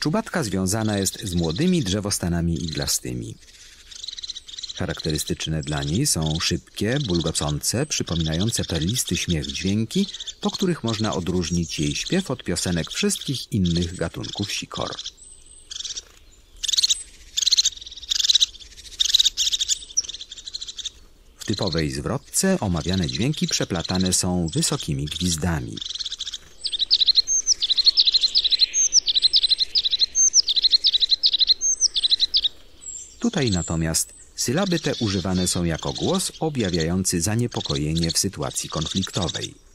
Czubatka związana jest z młodymi drzewostanami iglastymi. Charakterystyczne dla niej są szybkie, bulgocące, przypominające perlisty śmiech dźwięki, po których można odróżnić jej śpiew od piosenek wszystkich innych gatunków sikor. W typowej zwrotce omawiane dźwięki przeplatane są wysokimi gwizdami. Tutaj natomiast sylaby te używane są jako głos objawiający zaniepokojenie w sytuacji konfliktowej.